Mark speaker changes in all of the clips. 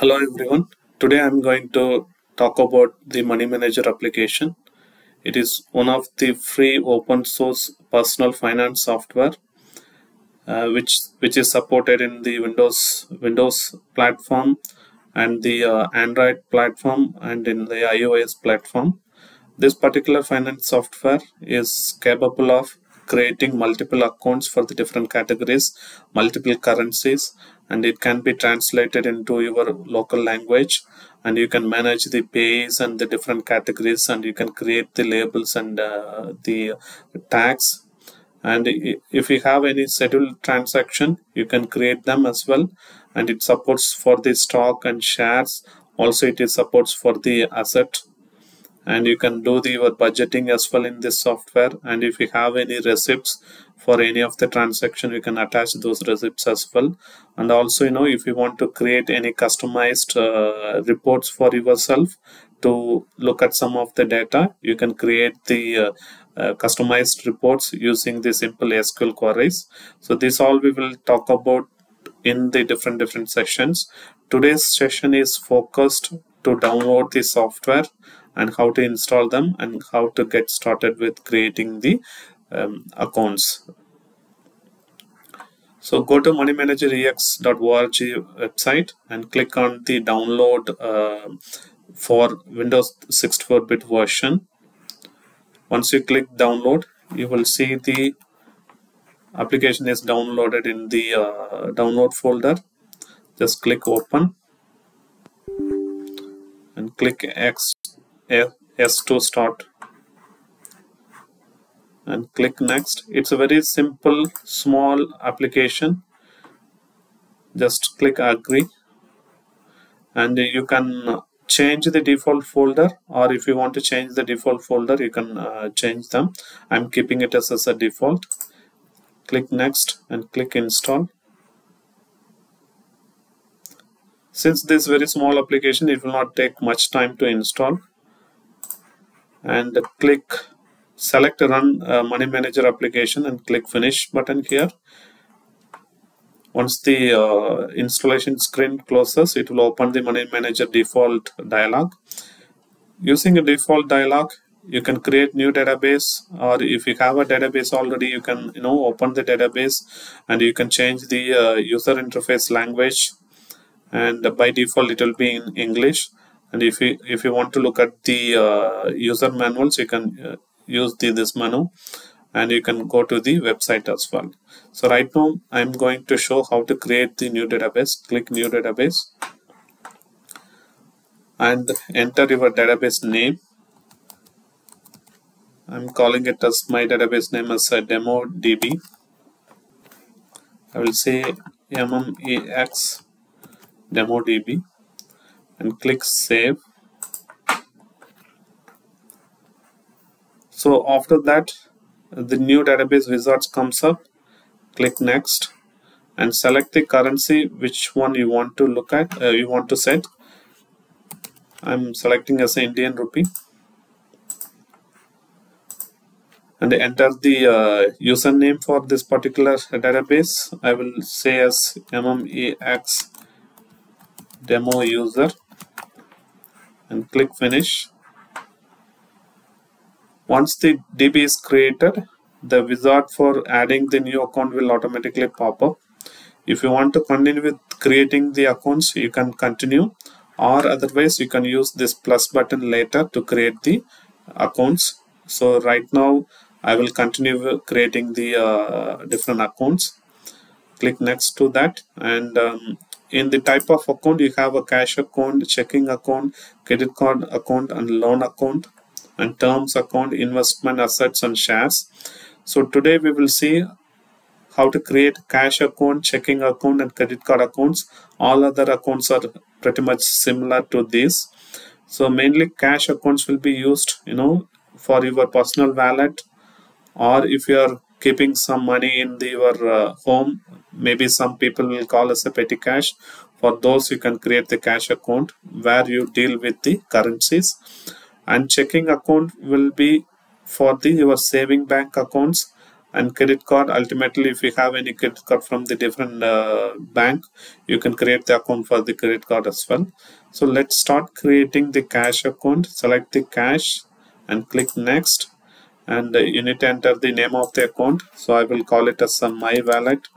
Speaker 1: Hello everyone. Today I'm going to talk about the Money Manager application. It is one of the free open source personal finance software uh, which which is supported in the Windows Windows platform and the uh, Android platform and in the iOS platform. This particular finance software is capable of creating multiple accounts for the different categories, multiple currencies, and it can be translated into your local language. And you can manage the payees and the different categories and you can create the labels and uh, the tags. And if you have any scheduled transaction you can create them as well. And it supports for the stock and shares. Also it supports for the asset and you can do the your budgeting as well in this software. And if you have any receipts for any of the transaction you can attach those receipts as well. And also you know if you want to create any customized uh, reports for yourself to look at some of the data you can create the uh, uh, customized reports using the simple SQL queries. So this all we will talk about in the different different sessions today's session is focused to download the software and how to install them and how to get started with creating the um, accounts. So go to moneymanagerex.org website and click on the download uh, for Windows 64-bit version. Once you click download, you will see the application is downloaded in the uh, download folder. Just click open and click X S to start. And click next. It's a very simple small application. Just click agree. And you can change the default folder or if you want to change the default folder you can uh, change them. I'm keeping it as, as a default. Click next and click install. Since this very small application it will not take much time to install and click select run uh, money manager application and click finish button here. Once the uh, installation screen closes it will open the money manager default dialog. Using a default dialog you can create new database or if you have a database already you can you know open the database and you can change the uh, user interface language. And by default it will be in english and if you if you want to look at the uh, user manuals you can uh, use the, this menu and you can go to the website as well. So right now i'm going to show how to create the new database. Click new database and enter your database name. I'm calling it as my database name as a demo db i will say mmex demo db and click save. So after that the new database wizards comes up. Click next and select the currency which one you want to look at uh, you want to set. I'm selecting as Indian rupee. And enter the uh, username for this particular database. I will say as mmex demo user and click finish once the DB is created, the wizard for adding the new account will automatically pop up. If you want to continue with creating the accounts, you can continue or otherwise you can use this plus button later to create the accounts. So right now I will continue creating the uh, different accounts. Click next to that and um, in the type of account you have a cash account, checking account, credit card account and loan account and terms account investment assets and shares. So today we will see how to create cash account checking account and credit card accounts. All other accounts are pretty much similar to this. So mainly cash accounts will be used you know for your personal wallet or if you are keeping some money in the, your uh, home maybe some people will call as a petty cash for those you can create the cash account where you deal with the currencies. And checking account will be for the your saving bank accounts and credit card. Ultimately if you have any credit card from the different uh, bank you can create the account for the credit card as well. So let's start creating the cash account. Select the cash and click next. And uh, you need to enter the name of the account. So I will call it as my wallet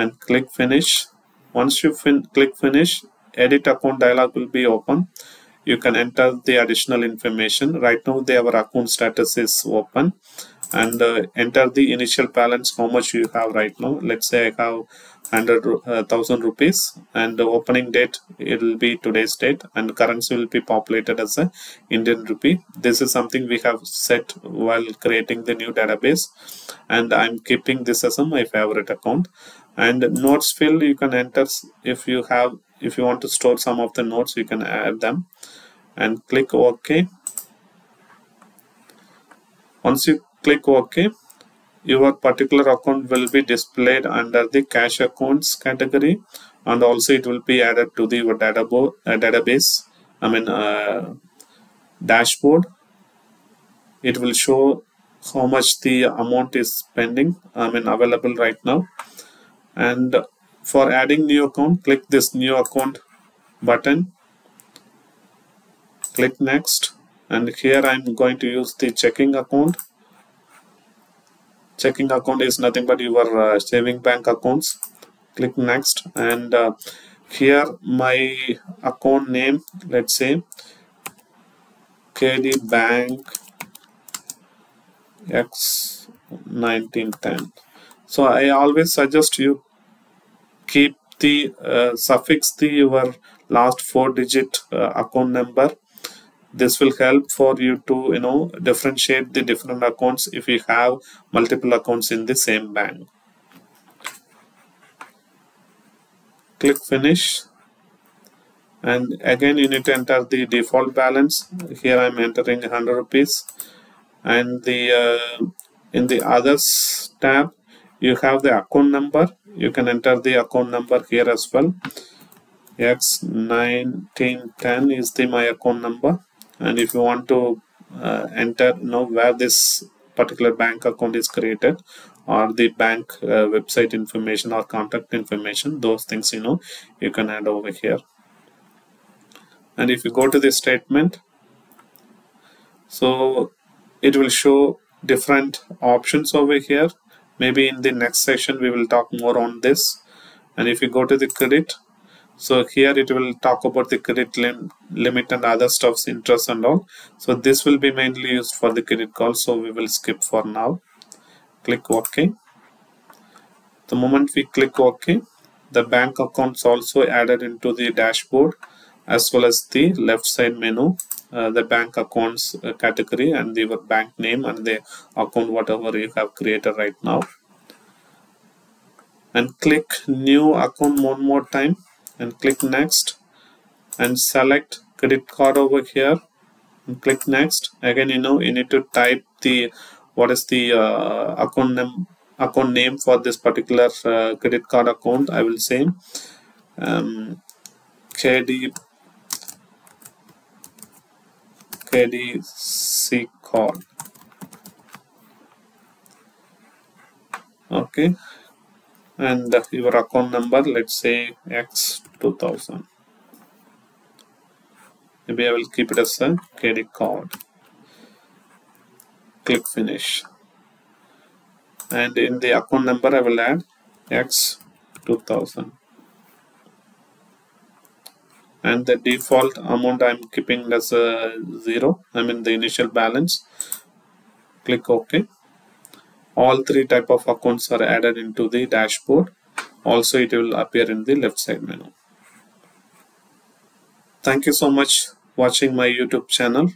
Speaker 1: and click finish. Once you fin click finish edit account dialog will be open. You can enter the additional information. Right now the our account status is open. And uh, enter the initial balance how much you have right now. Let's say i have 100,000 uh, rupees. And the opening date it will be today's date. And currency will be populated as a Indian rupee. This is something we have set while creating the new database. And I'm keeping this as my favorite account and notes field you can enter if you have if you want to store some of the notes you can add them. And click OK. Once you click OK your particular account will be displayed under the cash accounts category. And also it will be added to the uh, database I mean uh, dashboard. It will show how much the amount is pending I mean available right now and for adding new account click this new account button. Click next. And here I'm going to use the checking account. Checking account is nothing but your uh, saving bank accounts. Click next. And uh, here my account name let's say KD Bank X 1910 so I always suggest you keep the uh, suffix the your last four digit uh, account number. This will help for you to you know differentiate the different accounts if you have multiple accounts in the same bank. Click finish. And again you need to enter the default balance. Here i'm entering 100 rupees. And the uh, in the others tab you have the account number. You can enter the account number here as well. X1910 is the my account number. And if you want to uh, enter you know where this particular bank account is created or the bank uh, website information or contact information those things you know you can add over here. And if you go to the statement so it will show different options over here maybe in the next session we will talk more on this. And if you go to the credit so here it will talk about the credit lim limit and other stuffs interest and all. So this will be mainly used for the credit call so we will skip for now. Click ok. The moment we click ok the bank accounts also added into the dashboard as well as the left side menu uh, the bank accounts uh, category and the bank name and the account whatever you have created right now. And click new account one more time and click next and select credit card over here and click next. Again you know you need to type the what is the uh, account name account name for this particular uh, credit card account. I will say um, KD Card okay and your account number let's say x 2000 maybe I will keep it as a credit card. Click finish. And in the account number I will add x 2000 and the default amount I'm keeping as a zero I mean the initial balance. Click OK. All three type of accounts are added into the dashboard. Also it will appear in the left side menu. Thank you so much watching my youtube channel